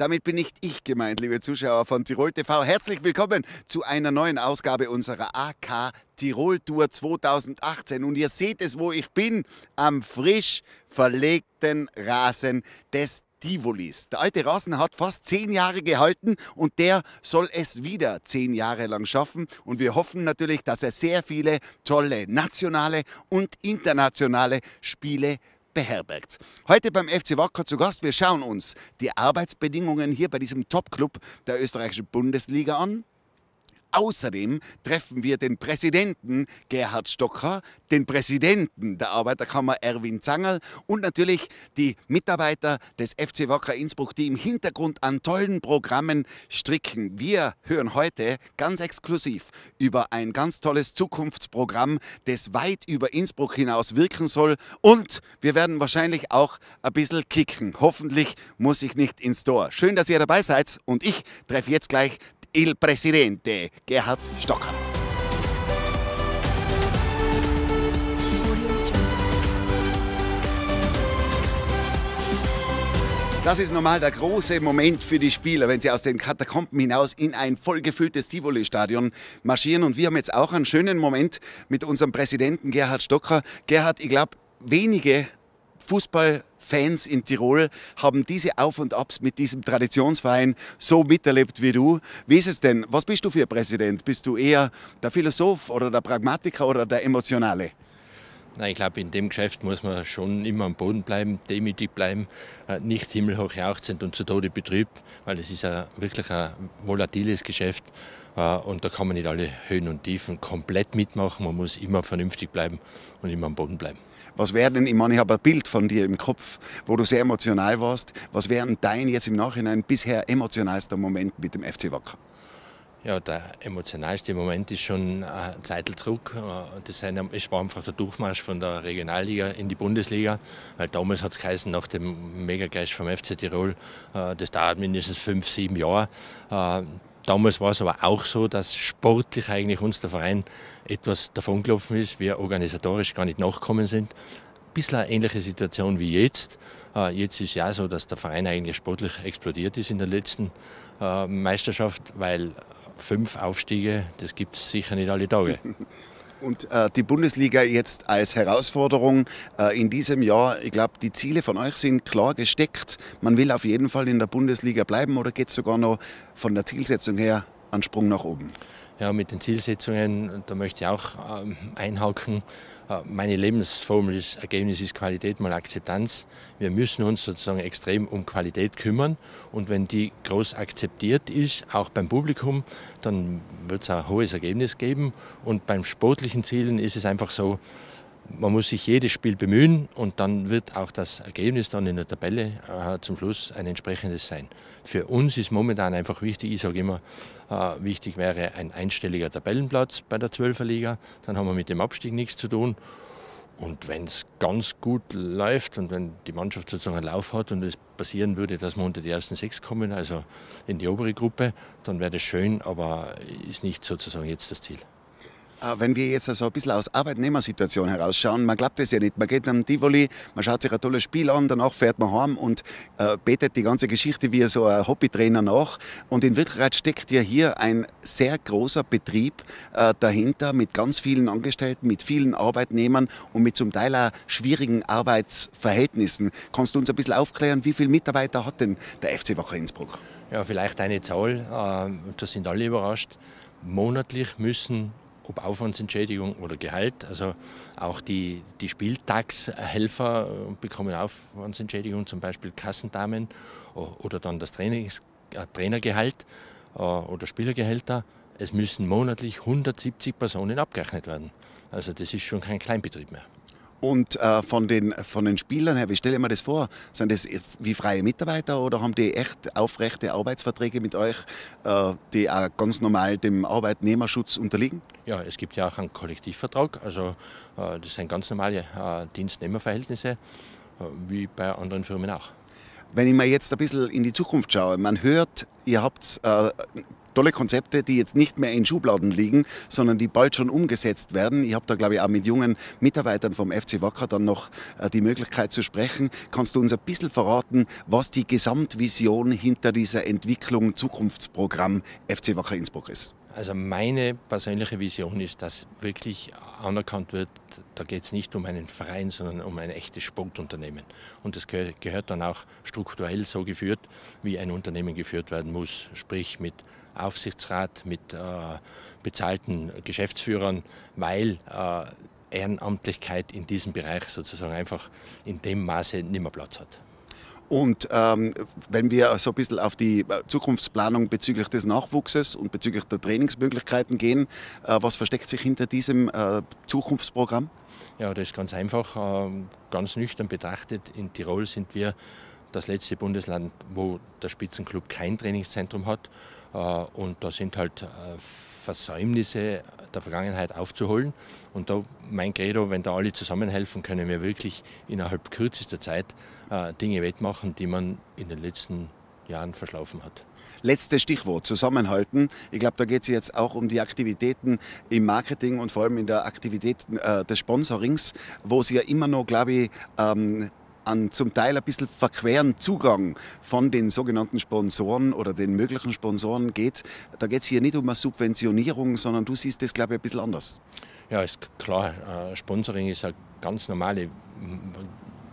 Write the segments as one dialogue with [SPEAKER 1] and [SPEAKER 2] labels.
[SPEAKER 1] Damit bin nicht ich gemeint, liebe Zuschauer von Tirol TV. Herzlich willkommen zu einer neuen Ausgabe unserer AK Tirol Tour 2018. Und ihr seht es, wo ich bin, am frisch verlegten Rasen des Tivolis. Der alte Rasen hat fast zehn Jahre gehalten und der soll es wieder zehn Jahre lang schaffen. Und wir hoffen natürlich, dass er sehr viele tolle nationale und internationale Spiele beherbergt. Heute beim FC Wacker zu Gast. Wir schauen uns die Arbeitsbedingungen hier bei diesem Top-Club der österreichischen Bundesliga an. Außerdem treffen wir den Präsidenten Gerhard Stocker, den Präsidenten der Arbeiterkammer Erwin Zangerl und natürlich die Mitarbeiter des FC Wacker Innsbruck, die im Hintergrund an tollen Programmen stricken. Wir hören heute ganz exklusiv über ein ganz tolles Zukunftsprogramm, das weit über Innsbruck hinaus wirken soll und wir werden wahrscheinlich auch ein bisschen kicken. Hoffentlich muss ich nicht ins Tor. Schön, dass ihr dabei seid und ich treffe jetzt gleich il presidente Gerhard Stocker. Das ist normal der große Moment für die Spieler, wenn sie aus den Katakomben hinaus in ein vollgefülltes Tivoli-Stadion marschieren. Und wir haben jetzt auch einen schönen Moment mit unserem Präsidenten Gerhard Stocker. Gerhard, ich glaube, wenige Fußballfans in Tirol haben diese Auf und Abs mit diesem Traditionsverein so miterlebt wie du. Wie ist es denn? Was bist du für ein Präsident? Bist du eher der Philosoph oder der Pragmatiker oder der Emotionale?
[SPEAKER 2] Ich glaube, in dem Geschäft muss man schon immer am Boden bleiben, demütig bleiben, äh, nicht himmelhoch jauchzend und zu Tode betrübt, weil es ist ja wirklich ein volatiles Geschäft äh, und da kann man nicht alle Höhen und Tiefen komplett mitmachen. Man muss immer vernünftig bleiben und immer am Boden bleiben.
[SPEAKER 1] Was wäre denn, ich meine, ich habe ein Bild von dir im Kopf, wo du sehr emotional warst. Was wäre dein jetzt im Nachhinein bisher emotionalster Moment mit dem FC Wacker?
[SPEAKER 2] Ja, der emotionalste Moment ist schon eine Zeit zurück. Das war einfach der Durchmarsch von der Regionalliga in die Bundesliga. Weil damals hat es geheißen, nach dem Megacrash vom FC Tirol, äh, das dauert mindestens fünf, sieben Jahre. Äh, Damals war es aber auch so, dass sportlich eigentlich uns der Verein etwas davongelaufen ist, wir organisatorisch gar nicht nachgekommen sind. Ein bisschen eine ähnliche Situation wie jetzt. Äh, jetzt ist ja so, dass der Verein eigentlich sportlich explodiert ist in der letzten äh, Meisterschaft, weil fünf Aufstiege, das gibt es sicher nicht alle Tage.
[SPEAKER 1] Und äh, die Bundesliga jetzt als Herausforderung äh, in diesem Jahr, ich glaube, die Ziele von euch sind klar gesteckt. Man will auf jeden Fall in der Bundesliga bleiben oder geht es sogar noch von der Zielsetzung her einen Sprung nach oben?
[SPEAKER 2] Ja, mit den Zielsetzungen, da möchte ich auch ähm, einhaken. Äh, meine Lebensformel ist, Ergebnis ist Qualität mal Akzeptanz. Wir müssen uns sozusagen extrem um Qualität kümmern. Und wenn die groß akzeptiert ist, auch beim Publikum, dann wird es ein hohes Ergebnis geben. Und beim sportlichen Zielen ist es einfach so, man muss sich jedes Spiel bemühen und dann wird auch das Ergebnis dann in der Tabelle äh, zum Schluss ein entsprechendes sein. Für uns ist momentan einfach wichtig, ich sage immer, äh, wichtig wäre ein einstelliger Tabellenplatz bei der Zwölferliga, dann haben wir mit dem Abstieg nichts zu tun. Und wenn es ganz gut läuft und wenn die Mannschaft sozusagen einen Lauf hat und es passieren würde, dass wir unter die ersten sechs kommen, also in die obere Gruppe, dann wäre das schön, aber ist nicht sozusagen jetzt das Ziel.
[SPEAKER 1] Äh, wenn wir jetzt also ein bisschen aus Arbeitnehmersituation herausschauen, man glaubt es ja nicht. Man geht am Tivoli, man schaut sich ein tolles Spiel an, danach fährt man heim und äh, betet die ganze Geschichte wie so ein Hobbytrainer nach. Und in Wirklichkeit steckt ja hier ein sehr großer Betrieb äh, dahinter mit ganz vielen Angestellten, mit vielen Arbeitnehmern und mit zum Teil auch schwierigen Arbeitsverhältnissen. Kannst du uns ein bisschen aufklären, wie viele Mitarbeiter hat denn der FC Wacher Innsbruck?
[SPEAKER 2] Ja, vielleicht eine Zahl, äh, da sind alle überrascht. Monatlich müssen ob Aufwandsentschädigung oder Gehalt. Also auch die, die Spieltagshelfer äh, bekommen Aufwandsentschädigung, zum Beispiel Kassendamen oder dann das Trainings, äh, Trainergehalt äh, oder Spielergehälter. Es müssen monatlich 170 Personen abgerechnet werden. Also das ist schon kein Kleinbetrieb mehr.
[SPEAKER 1] Und äh, von, den, von den Spielern her, wie stelle ich mir das vor? Sind das wie freie Mitarbeiter oder haben die echt aufrechte Arbeitsverträge mit euch, äh, die auch ganz normal dem Arbeitnehmerschutz unterliegen?
[SPEAKER 2] Ja, es gibt ja auch einen Kollektivvertrag. Also äh, das sind ganz normale äh, Dienstnehmerverhältnisse, äh, wie bei anderen Firmen auch.
[SPEAKER 1] Wenn ich mal jetzt ein bisschen in die Zukunft schaue, man hört, ihr habt äh, tolle Konzepte, die jetzt nicht mehr in Schubladen liegen, sondern die bald schon umgesetzt werden. Ich habe da, glaube ich, auch mit jungen Mitarbeitern vom FC Wacker dann noch äh, die Möglichkeit zu sprechen. Kannst du uns ein bisschen verraten, was die Gesamtvision hinter dieser Entwicklung Zukunftsprogramm FC Wacker Innsbruck ist?
[SPEAKER 2] Also meine persönliche Vision ist, dass wirklich anerkannt wird, da geht es nicht um einen Verein, sondern um ein echtes Sportunternehmen. Und das gehört dann auch strukturell so geführt, wie ein Unternehmen geführt werden muss, sprich mit Aufsichtsrat, mit äh, bezahlten Geschäftsführern, weil äh, Ehrenamtlichkeit in diesem Bereich sozusagen einfach in dem Maße nicht mehr Platz hat.
[SPEAKER 1] Und ähm, wenn wir so ein bisschen auf die äh, Zukunftsplanung bezüglich des Nachwuchses und bezüglich der Trainingsmöglichkeiten gehen, äh, was versteckt sich hinter diesem äh, Zukunftsprogramm?
[SPEAKER 2] Ja, das ist ganz einfach. Äh, ganz nüchtern betrachtet, in Tirol sind wir das letzte Bundesland, wo der Spitzenclub kein Trainingszentrum hat. Äh, und da sind halt äh, Versäumnisse der Vergangenheit aufzuholen. Und da mein Credo, wenn da alle zusammenhelfen, können wir wirklich innerhalb kürzester Zeit äh, Dinge wettmachen, die man in den letzten Jahren verschlafen hat.
[SPEAKER 1] Letztes Stichwort, Zusammenhalten. Ich glaube, da geht es jetzt auch um die Aktivitäten im Marketing und vor allem in der Aktivität äh, des Sponsorings, wo sie ja immer noch, glaube ich, ähm, an zum Teil ein bisschen verqueren Zugang von den sogenannten Sponsoren oder den möglichen Sponsoren geht. Da geht es hier nicht um eine Subventionierung, sondern du siehst das, glaube ich, ein bisschen anders.
[SPEAKER 2] Ja, ist klar. Äh, Sponsoring ist eine ganz normale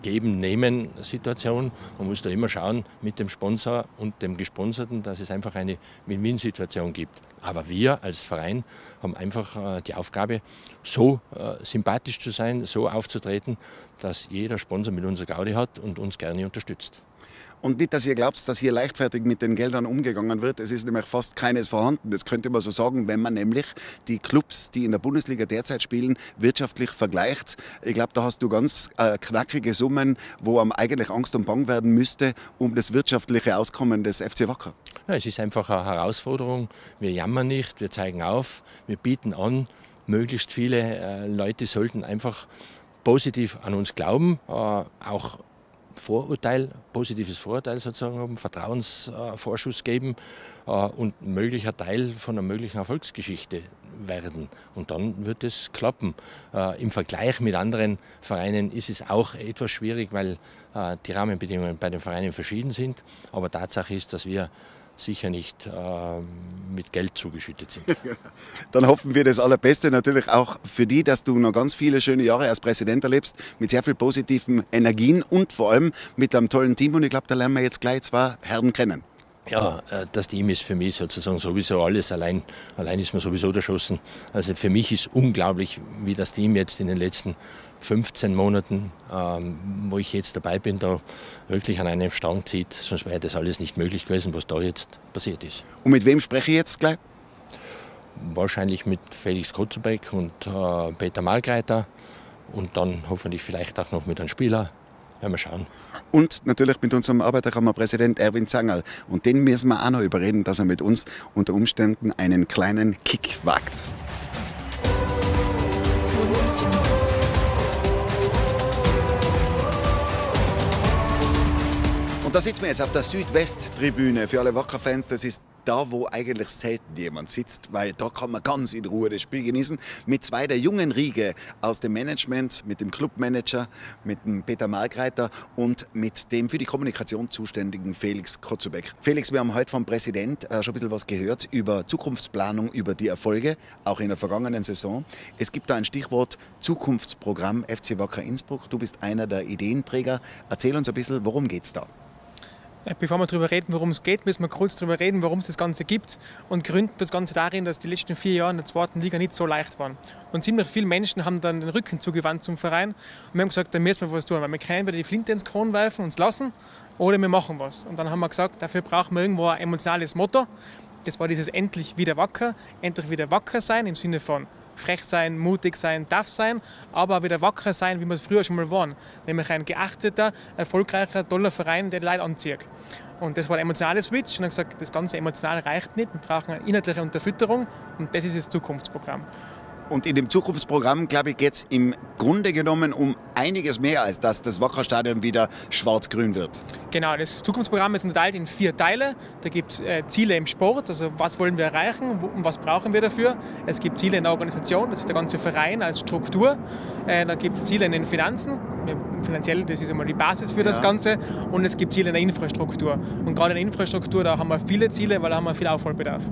[SPEAKER 2] Geben-Nehmen-Situation. Man muss da immer schauen mit dem Sponsor und dem Gesponserten, dass es einfach eine Win-Win-Situation gibt. Aber wir als Verein haben einfach äh, die Aufgabe, so äh, sympathisch zu sein, so aufzutreten, dass jeder Sponsor mit unserer Gaudi hat und uns gerne unterstützt.
[SPEAKER 1] Und nicht, dass ihr glaubt, dass hier leichtfertig mit den Geldern umgegangen wird. Es ist nämlich fast keines vorhanden. Das könnte man so sagen, wenn man nämlich die Clubs, die in der Bundesliga derzeit spielen, wirtschaftlich vergleicht. Ich glaube, da hast du ganz äh, knackige Summen, wo am eigentlich Angst und Bang werden müsste um das wirtschaftliche Auskommen des FC Wacker.
[SPEAKER 2] Ja, es ist einfach eine Herausforderung. Wir jammern nicht, wir zeigen auf, wir bieten an. Möglichst viele äh, Leute sollten einfach positiv an uns glauben, äh, auch Vorurteil, positives Vorurteil sozusagen haben, Vertrauensvorschuss geben äh, und möglicher Teil von einer möglichen Erfolgsgeschichte werden. Und dann wird es klappen. Im Vergleich mit anderen Vereinen ist es auch etwas schwierig, weil die Rahmenbedingungen bei den Vereinen verschieden sind. Aber Tatsache ist, dass wir sicher nicht äh, mit Geld zugeschüttet sind.
[SPEAKER 1] Dann hoffen wir das Allerbeste natürlich auch für die, dass du noch ganz viele schöne Jahre als Präsident erlebst, mit sehr viel positiven Energien und vor allem mit einem tollen Team. Und ich glaube, da lernen wir jetzt gleich zwei Herren kennen.
[SPEAKER 2] Ja, äh, das Team ist für mich sozusagen sowieso alles. Allein, allein ist man sowieso erschossen. Also für mich ist unglaublich, wie das Team jetzt in den letzten 15 Monaten, ähm, wo ich jetzt dabei bin, da wirklich an einem Strang zieht. Sonst wäre das alles nicht möglich gewesen, was da jetzt passiert ist.
[SPEAKER 1] Und mit wem spreche ich jetzt gleich?
[SPEAKER 2] Wahrscheinlich mit Felix Kotzebeck und äh, Peter Margreiter und dann hoffentlich vielleicht auch noch mit einem Spieler. Werden wir schauen.
[SPEAKER 1] Und natürlich mit unserem Arbeiterkammerpräsident Erwin Zangerl. Und den müssen wir auch noch überreden, dass er mit uns unter Umständen einen kleinen Kick wagt. Da sitzen wir jetzt auf der Südwesttribüne. Für alle Wacker-Fans, das ist da, wo eigentlich selten jemand sitzt, weil da kann man ganz in Ruhe das Spiel genießen. Mit zwei der jungen Riege aus dem Management, mit dem Clubmanager, mit dem Peter Markreiter und mit dem für die Kommunikation zuständigen Felix Kotzubeck. Felix, wir haben heute vom Präsident äh, schon ein bisschen was gehört über Zukunftsplanung, über die Erfolge, auch in der vergangenen Saison. Es gibt da ein Stichwort Zukunftsprogramm FC Wacker Innsbruck. Du bist einer der Ideenträger. Erzähl uns ein bisschen, worum geht es da?
[SPEAKER 3] Äh, bevor wir darüber reden, worum es geht, müssen wir kurz darüber reden, warum es das Ganze gibt und gründen das Ganze darin, dass die letzten vier Jahre in der zweiten Liga nicht so leicht waren. Und ziemlich viele Menschen haben dann den Rücken zugewandt zum Verein und wir haben gesagt, da müssen wir was tun, weil wir können entweder die Flinte ins Korn werfen, uns lassen oder wir machen was. Und dann haben wir gesagt, dafür brauchen wir irgendwo ein emotionales Motto. Das war dieses endlich wieder wacker, endlich wieder wacker sein im Sinne von frech sein, mutig sein, darf sein, aber auch wieder wacker sein, wie wir es früher schon mal waren. Nämlich ein geachteter, erfolgreicher, toller Verein, der die Leute anzieht. Und das war der emotionale Switch. Und dann gesagt, das ganze emotional reicht nicht, wir brauchen eine inhaltliche Unterfütterung und das ist das Zukunftsprogramm.
[SPEAKER 1] Und in dem Zukunftsprogramm, glaube ich, geht es im Grunde genommen um einiges mehr als dass das Wackerstadion wieder schwarz-grün wird.
[SPEAKER 3] Genau, das Zukunftsprogramm ist unterteilt in vier Teile. Da gibt es äh, Ziele im Sport, also was wollen wir erreichen und was brauchen wir dafür. Es gibt Ziele in der Organisation, das ist der ganze Verein als Struktur. Äh, da gibt es Ziele in den Finanzen, finanziell, das ist einmal die Basis für das ja. Ganze. Und es gibt Ziele in der Infrastruktur. Und gerade in der Infrastruktur, da haben wir viele Ziele, weil da haben wir viel Aufholbedarf.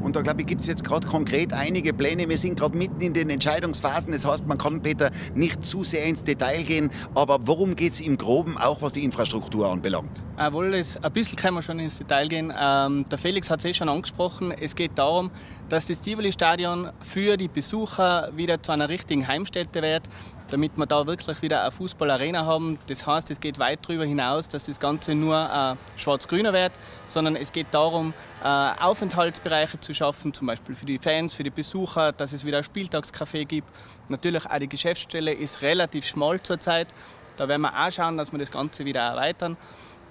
[SPEAKER 1] Und da glaube ich, gibt es jetzt gerade konkret einige Pläne. Wir sind gerade mitten in den Entscheidungsphasen. Das heißt, man kann, Peter, nicht zu sehr ins Detail gehen. Aber worum geht es im Groben, auch was die Infrastruktur anbelangt?
[SPEAKER 4] Obwohl es ein bisschen kann man schon ins Detail gehen. Ähm, der Felix hat es eh schon angesprochen. Es geht darum, dass das Tivoli-Stadion für die Besucher wieder zu einer richtigen Heimstätte wird damit wir da wirklich wieder eine Fußballarena haben. Das heißt, es geht weit darüber hinaus, dass das Ganze nur äh, schwarz-grüner wird, sondern es geht darum, äh, Aufenthaltsbereiche zu schaffen, zum Beispiel für die Fans, für die Besucher, dass es wieder ein Spieltagscafé gibt. Natürlich auch die Geschäftsstelle ist relativ schmal zurzeit. Da werden wir auch schauen, dass wir das Ganze wieder erweitern.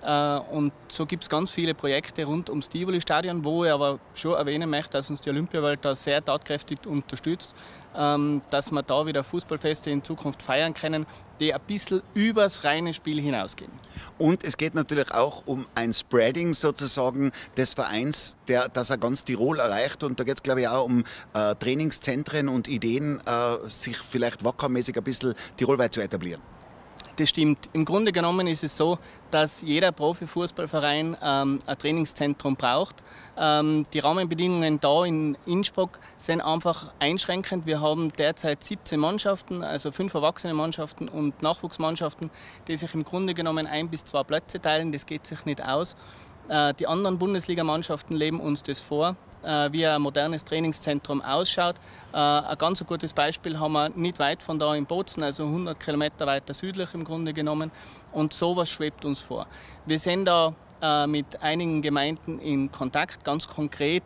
[SPEAKER 4] Äh, und so gibt es ganz viele Projekte rund ums Tivoli-Stadion, wo ich aber schon erwähnen möchte, dass uns die Olympiawelt da sehr tatkräftig unterstützt, ähm, dass wir da wieder Fußballfeste in Zukunft feiern können, die ein bisschen übers reine Spiel hinausgehen.
[SPEAKER 1] Und es geht natürlich auch um ein Spreading sozusagen des Vereins, der, das er ganz Tirol erreicht. Und da geht es, glaube ich, auch um äh, Trainingszentren und Ideen, äh, sich vielleicht wackermäßig ein bisschen tirolweit zu etablieren.
[SPEAKER 4] Das stimmt. Im Grunde genommen ist es so, dass jeder Profifußballverein ähm, ein Trainingszentrum braucht. Ähm, die Rahmenbedingungen da in Innsbruck sind einfach einschränkend. Wir haben derzeit 17 Mannschaften, also fünf erwachsene Mannschaften und Nachwuchsmannschaften, die sich im Grunde genommen ein bis zwei Plätze teilen. Das geht sich nicht aus. Äh, die anderen Bundesligamannschaften leben uns das vor, wie ein modernes Trainingszentrum ausschaut. Äh, ein ganz gutes Beispiel haben wir nicht weit von da in Bozen, also 100 Kilometer weiter südlich im Grunde genommen. Und sowas schwebt uns vor. Wir sind da mit einigen Gemeinden in Kontakt, ganz konkret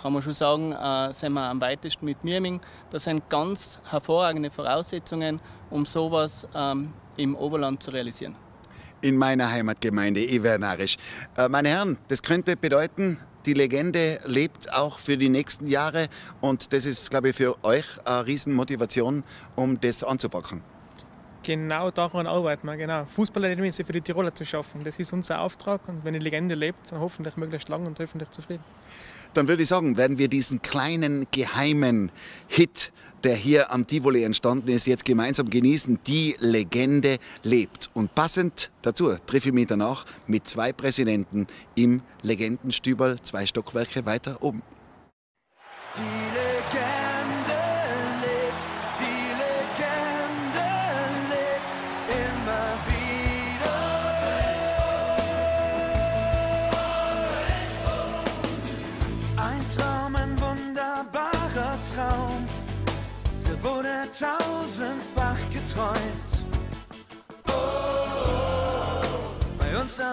[SPEAKER 4] kann man schon sagen, sind wir am weitesten mit Mirming. Das sind ganz hervorragende Voraussetzungen, um sowas ähm, im Oberland zu realisieren
[SPEAKER 1] in meiner Heimatgemeinde Ivernarisch. Äh, meine Herren, das könnte bedeuten, die Legende lebt auch für die nächsten Jahre und das ist, glaube ich, für euch eine Riesenmotivation, um das anzupacken.
[SPEAKER 3] Genau daran arbeiten wir, genau. Fußballerlebnisse für die Tiroler zu schaffen. Das ist unser Auftrag und wenn die Legende lebt, dann hoffentlich möglichst lang und hoffentlich zufrieden.
[SPEAKER 1] Dann würde ich sagen, werden wir diesen kleinen geheimen Hit der hier am Tivoli entstanden ist, jetzt gemeinsam genießen. Die Legende lebt. Und passend dazu treffe ich mich danach mit zwei Präsidenten im Legendenstüberl, zwei Stockwerke weiter oben. Die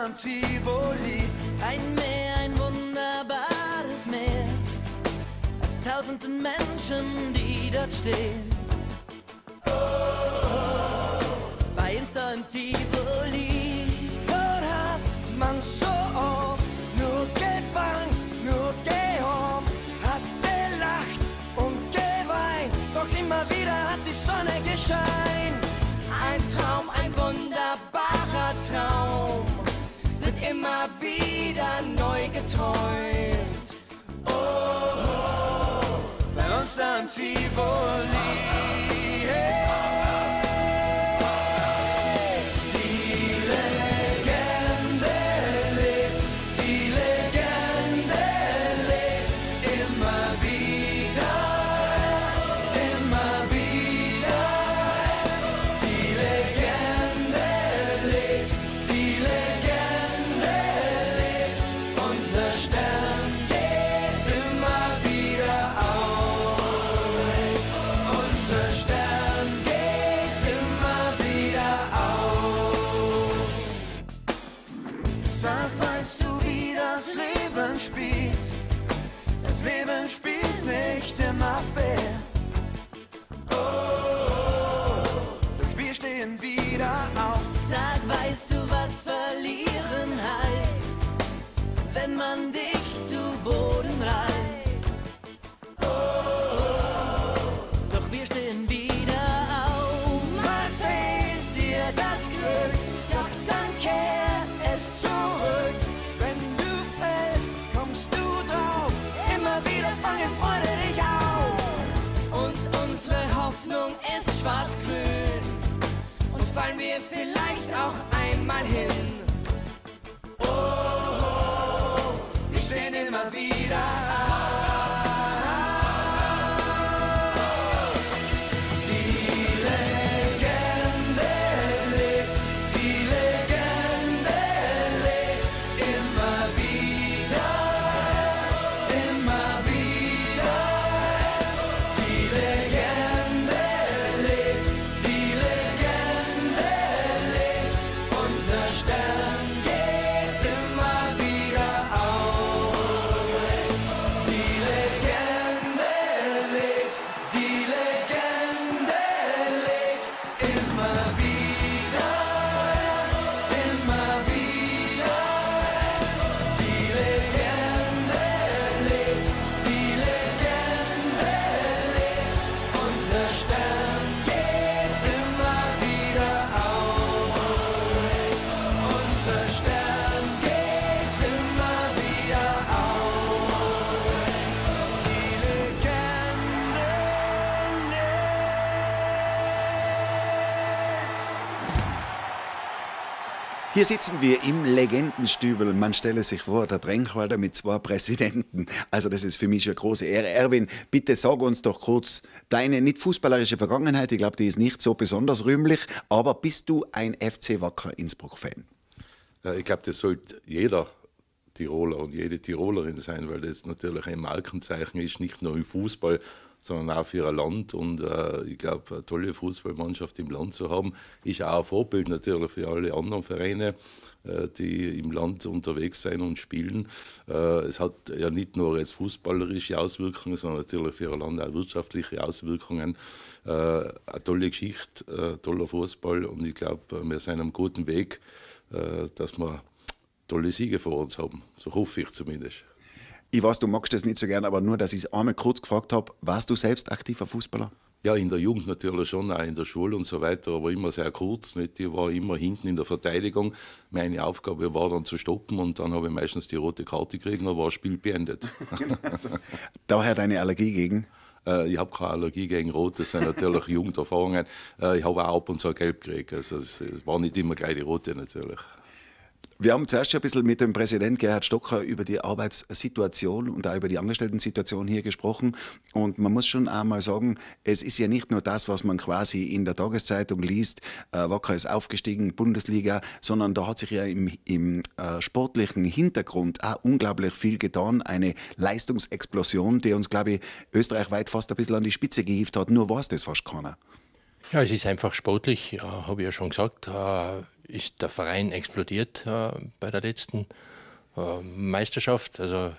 [SPEAKER 1] am Tivoli.
[SPEAKER 5] Ein Meer, ein wunderbares Meer. Aus tausenden Menschen, die dort stehen. Oh, oh, bei uns am Tivoli.
[SPEAKER 6] Dort hat man so oft nur gefangen, nur gehofft. immer wieder hat die Sonne gescheint.
[SPEAKER 5] Wieder neu geträumt. Oh, oh, oh.
[SPEAKER 6] bei uns am Tivoli.
[SPEAKER 5] Doch
[SPEAKER 1] Hier sitzen wir im Legendenstübel. Man stelle sich vor, der Tränkwalder mit zwei Präsidenten. Also das ist für mich eine große Ehre. Erwin, bitte sag uns doch kurz deine nicht fußballerische Vergangenheit. Ich glaube, die ist nicht so besonders rühmlich. Aber bist du ein FC Wacker Innsbruck-Fan?
[SPEAKER 7] Ich glaube, das sollte jeder Tiroler und jede Tirolerin sein, weil das natürlich ein Markenzeichen ist, nicht nur im Fußball, sondern auch für ihr Land. Und äh, ich glaube, eine tolle Fußballmannschaft im Land zu haben, ist auch ein Vorbild natürlich für alle anderen Vereine, äh, die im Land unterwegs sein und spielen. Äh, es hat ja nicht nur jetzt fußballerische Auswirkungen, sondern natürlich für ihr Land auch wirtschaftliche Auswirkungen. Äh, eine tolle Geschichte, toller Fußball und ich glaube, wir sind am guten Weg, dass wir tolle Siege vor uns haben. So hoffe ich zumindest.
[SPEAKER 1] Ich weiß, du magst das nicht so gern, aber nur, dass ich es einmal kurz gefragt habe, warst du selbst aktiver Fußballer?
[SPEAKER 7] Ja, in der Jugend natürlich schon, auch in der Schule und so weiter, aber immer sehr kurz. Nicht? Ich war immer hinten in der Verteidigung. Meine Aufgabe war dann zu stoppen und dann habe ich meistens die rote Karte gekriegt und dann war das Spiel beendet.
[SPEAKER 1] Daher deine Allergie gegen?
[SPEAKER 7] Äh, ich habe keine Allergie gegen Rot, das sind natürlich Jugenderfahrungen. Äh, Ich habe auch ab und zu Gelb gekriegt, also es es war nicht immer gleich die Rote natürlich.
[SPEAKER 1] Wir haben zuerst schon ein bisschen mit dem Präsident Gerhard Stocker über die Arbeitssituation und auch über die Angestellten-Situation hier gesprochen. Und man muss schon einmal sagen, es ist ja nicht nur das, was man quasi in der Tageszeitung liest, äh, Wacker ist aufgestiegen, Bundesliga, sondern da hat sich ja im, im äh, sportlichen Hintergrund auch unglaublich viel getan. Eine Leistungsexplosion, die uns, glaube ich, österreichweit fast ein bisschen an die Spitze gehievt hat. Nur weiß das fast keiner.
[SPEAKER 2] Ja, es ist einfach sportlich, äh, habe ich ja schon gesagt, äh, ist der Verein explodiert äh, bei der letzten äh, Meisterschaft. Also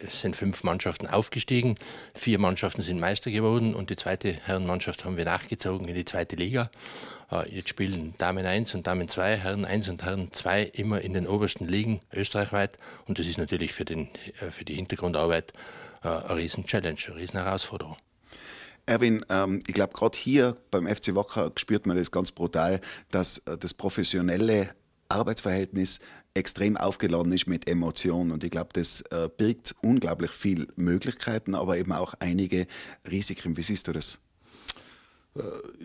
[SPEAKER 2] es sind fünf Mannschaften aufgestiegen, vier Mannschaften sind Meister geworden und die zweite Herrenmannschaft haben wir nachgezogen in die zweite Liga. Äh, jetzt spielen Damen 1 und Damen 2, Herren 1 und Herren 2 immer in den obersten Ligen österreichweit und das ist natürlich für, den, äh, für die Hintergrundarbeit eine riesen Challenge, eine riesen Herausforderung.
[SPEAKER 1] Erwin, ähm, ich glaube, gerade hier beim FC Wacker spürt man das ganz brutal, dass äh, das professionelle Arbeitsverhältnis extrem aufgeladen ist mit Emotionen. Und ich glaube, das äh, birgt unglaublich viele Möglichkeiten, aber eben auch einige Risiken. Wie siehst du das?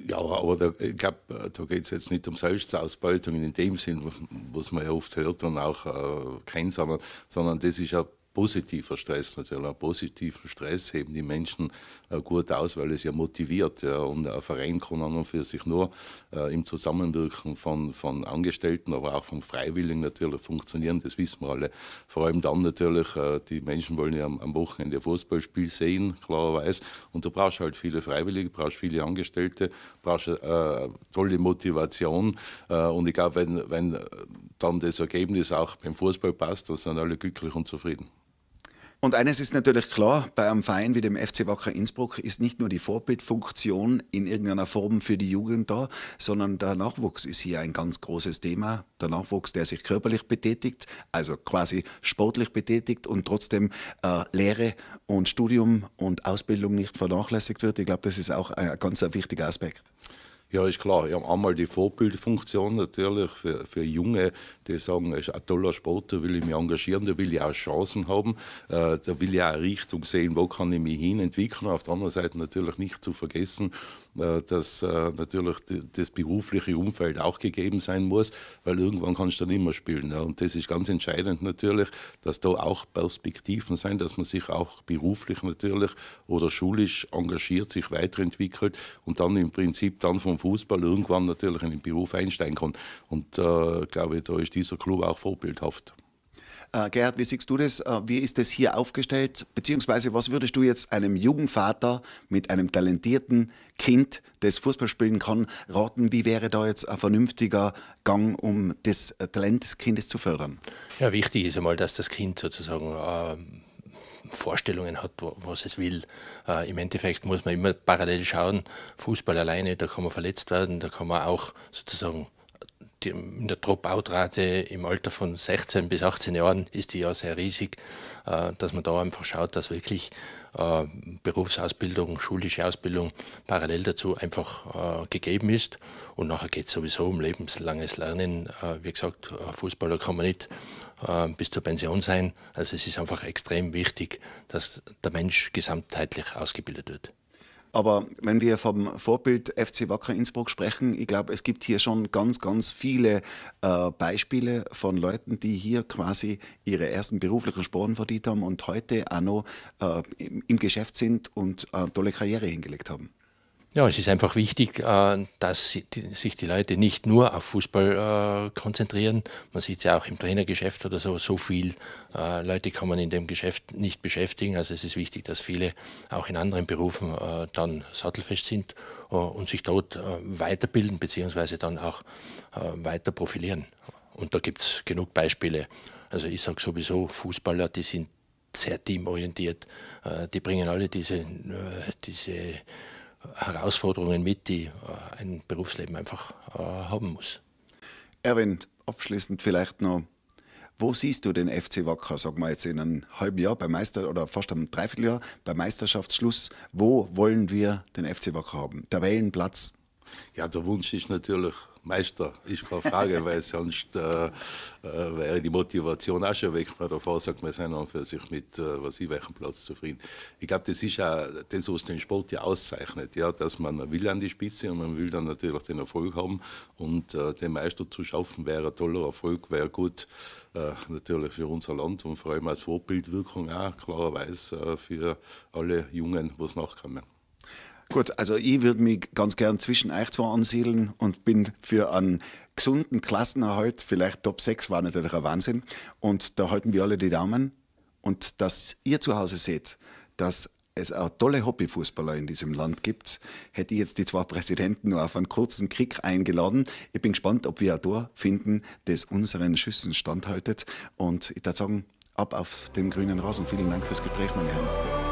[SPEAKER 7] Ja, aber da, ich glaube, da geht es jetzt nicht um Selbstausbeutung in dem Sinn, was man ja oft hört und auch äh, kennt, sondern, sondern das ist ja positiver Stress natürlich. Einen positiven Stress heben die Menschen äh, gut aus, weil es ja motiviert. Ja. Und ein Verein kann an und für sich nur äh, im Zusammenwirken von, von Angestellten, aber auch von Freiwilligen natürlich funktionieren. Das wissen wir alle. Vor allem dann natürlich, äh, die Menschen wollen ja am, am Wochenende ein Fußballspiel sehen, klarerweise. Und du brauchst halt viele Freiwillige, brauchst viele Angestellte, brauchst äh, tolle Motivation. Äh, und ich glaube, wenn, wenn dann das Ergebnis auch beim Fußball passt, dann sind alle glücklich und zufrieden.
[SPEAKER 1] Und eines ist natürlich klar, bei einem Verein wie dem FC Wacker Innsbruck ist nicht nur die Vorbildfunktion in irgendeiner Form für die Jugend da, sondern der Nachwuchs ist hier ein ganz großes Thema. Der Nachwuchs, der sich körperlich betätigt, also quasi sportlich betätigt und trotzdem äh, Lehre und Studium und Ausbildung nicht vernachlässigt wird. Ich glaube, das ist auch ein ganz ein wichtiger Aspekt.
[SPEAKER 7] Ja, ist klar. Ja, einmal die Vorbildfunktion natürlich für, für Junge, die sagen, er ist ein toller Sport, da will ich mich engagieren, da will ich auch Chancen haben, äh, da will ich auch eine Richtung sehen, wo kann ich mich hin entwickeln. Auf der anderen Seite natürlich nicht zu vergessen, dass äh, natürlich das berufliche Umfeld auch gegeben sein muss, weil irgendwann kannst du dann immer spielen. Und das ist ganz entscheidend natürlich, dass da auch Perspektiven sein, dass man sich auch beruflich natürlich oder schulisch engagiert, sich weiterentwickelt und dann im Prinzip dann vom Fußball irgendwann natürlich in den Beruf einsteigen kann. Und äh, glaube ich, da ist dieser Club auch vorbildhaft.
[SPEAKER 1] Äh, Gerhard, wie siehst du das? Äh, wie ist das hier aufgestellt? Beziehungsweise, was würdest du jetzt einem jungen Vater mit einem talentierten Kind, das Fußball spielen kann, raten? Wie wäre da jetzt ein vernünftiger Gang, um das äh, Talent des Kindes zu fördern?
[SPEAKER 2] Ja, wichtig ist einmal, dass das Kind sozusagen ähm, Vorstellungen hat, was es will. Äh, Im Endeffekt muss man immer parallel schauen, Fußball alleine, da kann man verletzt werden, da kann man auch sozusagen die, in der Dropout-Rate im Alter von 16 bis 18 Jahren ist die ja sehr riesig, äh, dass man da einfach schaut, dass wirklich äh, Berufsausbildung, schulische Ausbildung parallel dazu einfach äh, gegeben ist. Und nachher geht es sowieso um lebenslanges Lernen. Wie gesagt, Fußballer kann man nicht bis zur Pension sein. Also es ist einfach extrem wichtig, dass der Mensch gesamtheitlich ausgebildet wird.
[SPEAKER 1] Aber wenn wir vom Vorbild FC Wacker Innsbruck sprechen, ich glaube, es gibt hier schon ganz, ganz viele äh, Beispiele von Leuten, die hier quasi ihre ersten beruflichen Sporen verdient haben und heute auch noch äh, im, Geschäft sind und eine tolle Karriere hingelegt haben.
[SPEAKER 2] Ja, es ist einfach wichtig, äh, dass sich die Leute nicht nur auf Fußball äh, konzentrieren. Man sieht es ja auch im Trainergeschäft oder so, so viel äh, Leute kann man in dem Geschäft nicht beschäftigen. Also es ist wichtig, dass viele auch in anderen Berufen dann sattelfest sind und sich dort weiterbilden beziehungsweise dann auch weiter profilieren. Und da gibt es genug Beispiele. Also ich sage sowieso, Fußballer, die sind sehr teamorientiert. Die bringen alle diese, diese Herausforderungen mit, die äh, ein Berufsleben einfach äh, haben muss.
[SPEAKER 1] Erwin, abschließend vielleicht noch, wo siehst du den FC Wacker, sagen wir jetzt in einem halben Jahr bei Meister oder fast einem Dreivierteljahr bei Meisterschaftsschluss, wo wollen wir den FC Wacker haben? Tabellenplatz?
[SPEAKER 7] Ja, der Wunsch ist natürlich Meister, ist keine Frage, weil sonst äh, äh, wäre die Motivation auch schon weg. Weil davor sagt man, sind an für sich mit, äh, was ich, welchem Platz zufrieden. Ich glaube, das ist auch das, was den Sport ja auszeichnet, ja, dass man, man will an die Spitze und man will dann natürlich den Erfolg haben und äh, den Meister zu schaffen, wäre ein toller Erfolg, wäre gut äh, natürlich für unser Land und vor allem als Vorbildwirkung auch klarerweise äh, für alle Jungen, was nachkommen.
[SPEAKER 1] Gut, also ich würde mich ganz gern zwischen euch zwei ansiedeln und bin für einen gesunden Klassenerhalt, vielleicht Top 6 war natürlich ein Wahnsinn. Und da halten wir alle die Daumen. Und dass ihr zu Hause seht, dass es auch tolle Hobbyfußballer in diesem Land gibt, hätte ich jetzt die zwei Präsidenten nur auf einen kurzen Krieg eingeladen. Ich bin gespannt, ob wir ein Tor finden, das unseren Schüssen standhaltet. Und ich würde sagen, ab auf den grünen Rasen. Vielen Dank fürs Gespräch, meine Herren.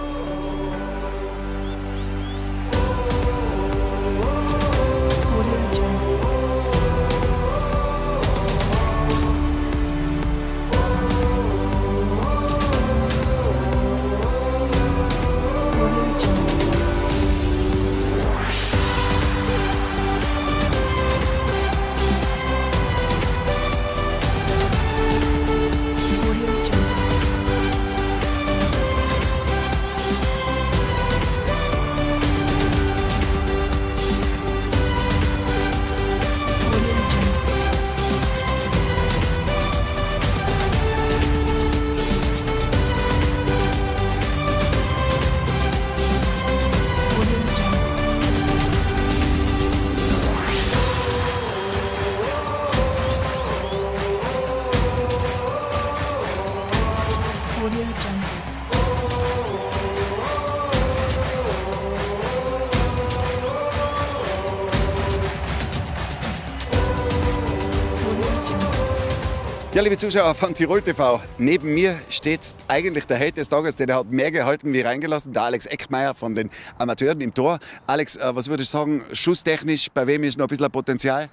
[SPEAKER 1] Liebe Zuschauer von Tirol TV, neben mir steht eigentlich der Held des Tages, denn er hat mehr gehalten wie reingelassen, der Alex Eckmeier von den Amateuren im Tor. Alex, äh, was würdest du sagen, schusstechnisch, bei wem ist noch ein bisschen Potenzial?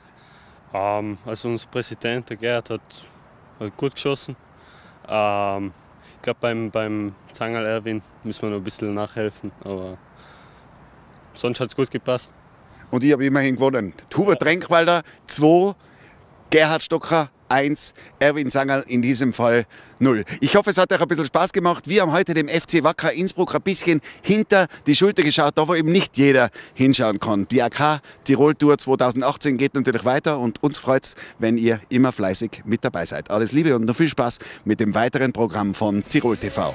[SPEAKER 8] Ähm, also unser Präsident, der Gerhard, hat, hat gut geschossen. Ähm, ich glaube, beim, beim Zangerl Erwin müssen wir noch ein bisschen nachhelfen, aber sonst hat es gut gepasst.
[SPEAKER 1] Und ich habe immerhin gewonnen. Hubert Trenkwalder, 2, Gerhard Stocker, 1, Erwin Zangerl in diesem Fall 0. Ich hoffe, es hat euch ein bisschen Spaß gemacht. Wir haben heute dem FC Wacker Innsbruck ein bisschen hinter die Schulter geschaut, da wo eben nicht jeder hinschauen kann. Die AK Tirol Tour 2018 geht natürlich weiter und uns freut es, wenn ihr immer fleißig mit dabei seid. Alles Liebe und noch viel Spaß mit dem weiteren Programm von Tirol TV.